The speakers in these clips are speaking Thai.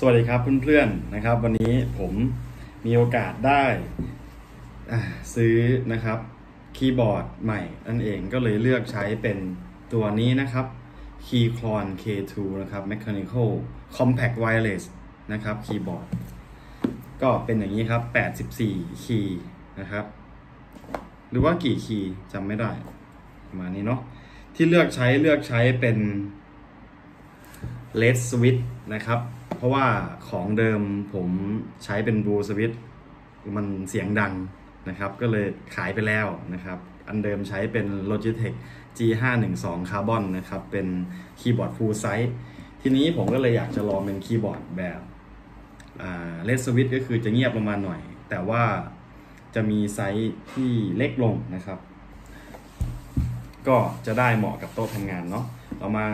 สวัสดีครับเพื่อนๆนะครับ วันนี้ผมมีโอกาสได้ซื้อนะครับคีย์บอร์ดใหม่นั่นเองก็เลยเลือกใช้เป็นตัวนี้นะครับ Keyclon K2 นะครับ Mechanical Compact Wireless นะครับคีย์บอร์ดก็เป็นอย่างนี้ครับ 84 คีย์นะครับ หรือว่ากี่คีย์จำไม่ได้ประมาณนี้เนาะที่เลือกใช้เลือกใช้เป็น Red Switch นะครับ เพราะว่าของเดิมผมใช้เป็น Blue Switch มันเสียงดังนะครับ ก็เลยขายไปแล้วนะครับ อันเดิมใช้เป็น Logitech G512 Carbon นะครับ เป็นคีย์บอร์ด Full Size ทีนี้ผมก็เลยอยากจะลองเป็นคีย์บอร์ดแบบ Red Switch ก็คือจะเงียบลงมาหน่อย แต่ว่าจะมีไซส์ที่เล็กลงนะครับ ก็จะได้เหมาะกับโต๊ะทำงานเนาะเรามา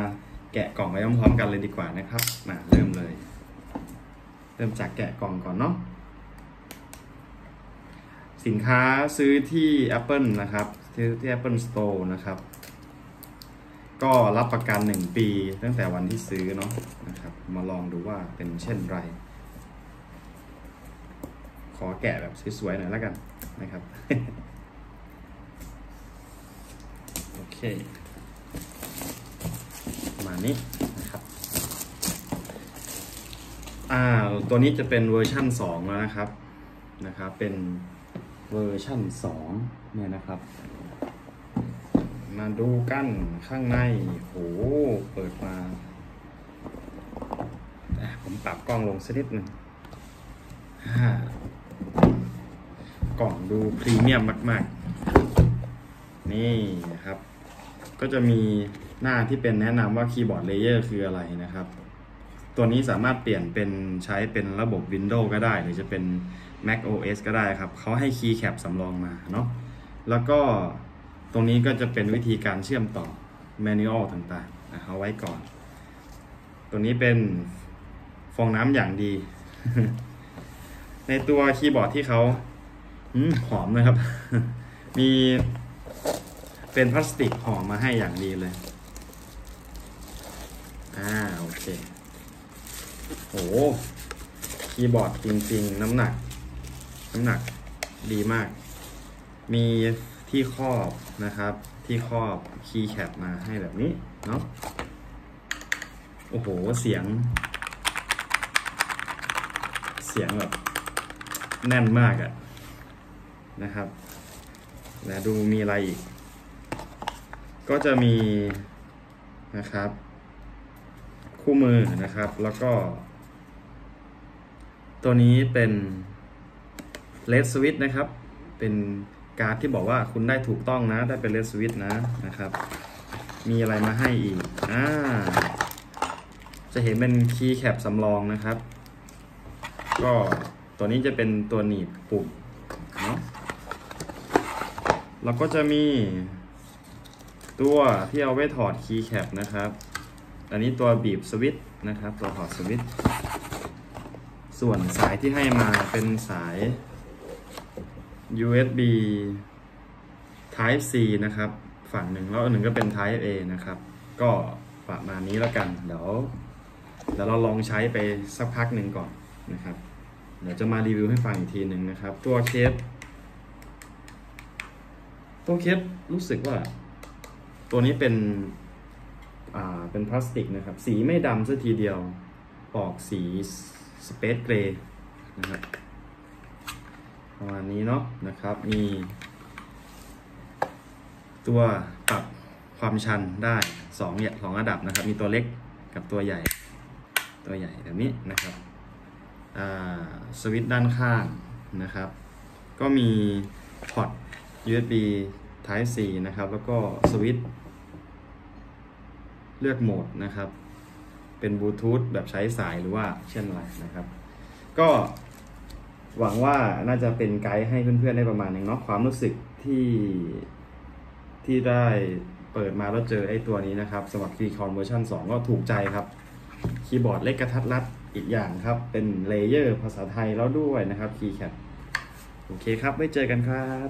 แกะกล่องไปพร้อมๆกันเลยดีกว่านะครับ มาเริ่มเลย เริ่มจากแกะกล่องก่อนเนาะสินค้าซื้อที่ Apple นะครับซื้อที่ Apple Store นะครับ ก็รับประกัน 1 ปีตั้งแต่วันที่ซื้อเนาะนะครับ มาลองดูว่าเป็นเช่นไร ขอแกะแบบสวยๆหน่อยแล้วกันนะครับ โอเค มานี้นะครับ อ่าตัวนี้จะเป็นเวอร์ชั่น 2 แล้วนะครับนะครับ เป็นเวอร์ชั่น2เนี่ยนะครับ มาดูกันข้างในโหเปิดมาผมปรับกล้องลงสักนิดหนึ่งกล่องดูพรีเมียมมาก ๆ นี่นะครับ ก็จะมีหน้าที่เป็นแนะนำว่าคีย์บอร์ด layer คืออะไรนะครับ ตัวนี้สามารถเปลี่ยนเป็นใช้เป็นระบบ Windows ก็ได้ หรือจะเป็น Mac OS ก็ได้ครับเขาให้ keycap สำรองมาเนาะแล้วก็ตรงนี้ก็จะเป็นวิธีการเชื่อมต่อ Manual ต่างๆนะเอาไว้ก่อน ตัวนี้เป็นฟองน้ำอย่างดี ในตัวคีย์บอร์ดที่เขาหอมนะครับ มีเป็นพลาสติกห่อมาให้อย่างดีเลย อ่า โอเค โอ้คีย์บอร์ดจริง ๆ น้ำหนัก น้ำหนักดีมาก มีที่ครอบนะครับ ที่ครอบคีย์แคปมาให้แบบนี้ เนาะโอ้โห เสียง เสียงแบบ แน่นมากอะนะครับ แล้วดูมีอะไรอีก ก็จะมีนะครับ คู่มือนะครับแล้วก็ ตัวนี้เป็น Red Switch นะครับ เป็นการ์ดที่บอกว่าคุณได้ถูกต้องนะ ได้เป็น Red Switch นะนะครับ มีอะไรมาให้อีก อ่า จะเห็นเป็น keycap สำรองนะครับ ก็ตัวนี้จะเป็นตัวหนีบปุ่มเนาะแล้วก็จะมีตัวที่เอาไว้ถอด keycap นะครับ อันนี้ตัวบีบสวิตช์นะครับ ตัวถอดสวิตช์ ส่วนสายที่ให้มาเป็นสาย USB Type C นะครับ ฝั่งหนึ่งแล้วอันหนึ่งก็เป็น Type A นะครับ ก็ประมาณนี้แล้วกันเดี๋ยวเดี๋ยวเราลองใช้ไปสักพักหนึ่งก่อนนะครับ เดี๋ยวจะมารีวิวให้ฟังอีกทีหนึ่งนะครับ ตัวเคสตัวเคสรู้สึกว่า ตัวนี้เป็นอ่าเป็นพลาสติกนะครับ สีไม่ดำซะทีเดียวออกสี สเปซเกรย์นะครับประมาณนี้เนาะนะครับ มีตัวปรับความชันได้สองอย่างสองระดับนะครับ มีตัวเล็กกับตัวใหญ่ ตัวใหญ่แบบนี้นะครับสวิตช์ด้านข้างนะครับ ก็มีพอร์ต USB Type C นะครับ แล้วก็สวิตช์เลือกโหมดนะครับ เป็นบลูทูธแบบใช้สายหรือว่าเช่นไรนะครับ ก็หวังว่าน่าจะเป็นไกด์ให้เพื่อนๆได้ประมาณหนึ่งเนาะความรู้สึกที่ที่ได้เปิดมาแล้วเจอไอ้ตัวนี้นะครับสำหรับ Keycon เวอร์ชัน2 ก็ถูกใจครับ คีย์บอร์ดเล็กกระทัดรัดอีกอย่างครับ เป็น layer ภาษาไทยแล้วด้วยนะครับ keycap โอเคครับ ไว้เจอกันครับ